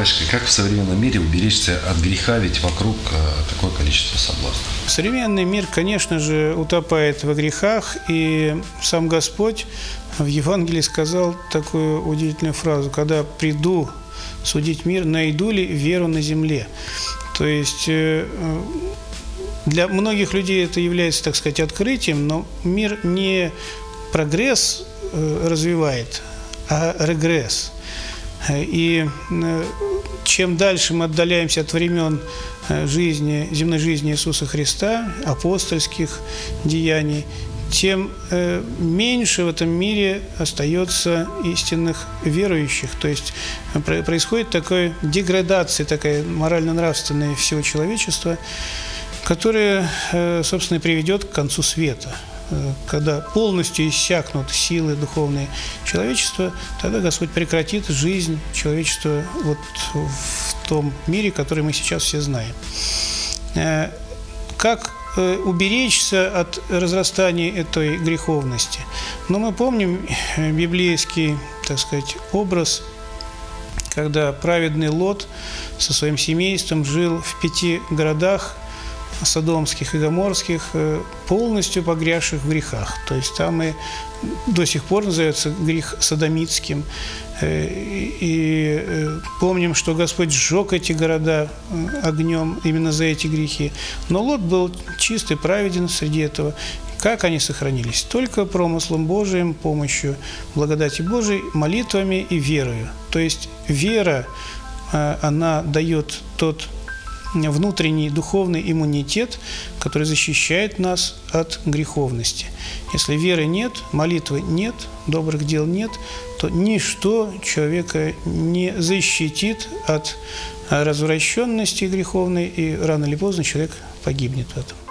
Батюшка, как в современном мире уберечься от греха, ведь вокруг э, такое количество соблазнов? Современный мир, конечно же, утопает во грехах, и сам Господь в Евангелии сказал такую удивительную фразу, когда приду судить мир, найду ли веру на земле. То есть э, для многих людей это является, так сказать, открытием, но мир не прогресс э, развивает, а регресс. И э, чем дальше мы отдаляемся от времен жизни, земной жизни Иисуса Христа, апостольских деяний, тем э, меньше в этом мире остается истинных верующих. То есть э, происходит такая деградация, такая морально-нравственная всего человечества, которая, э, собственно, и приведет к концу света. Когда полностью иссякнут силы духовные человечества, тогда Господь прекратит жизнь человечества вот в том мире, который мы сейчас все знаем. Как Э, уберечься от разрастания этой греховности. Но мы помним э, библейский, так сказать, образ, когда праведный Лот со своим семейством жил в пяти городах содомских и гоморских, э, полностью погрязших в грехах. То есть там и до сих пор называется грех садомитским. Э, и э, помним, что Господь сжег эти города огнем именно за эти грехи. Но Лот был чистый, праведен среди этого. Как они сохранились? Только промыслом Божиим, помощью благодати Божией, молитвами и верою. То есть вера, она дает тот внутренний духовный иммунитет, который защищает нас от греховности. Если веры нет, молитвы нет, добрых дел нет, то ничто человека не защитит от развращенности греховной, и рано или поздно человек погибнет в этом.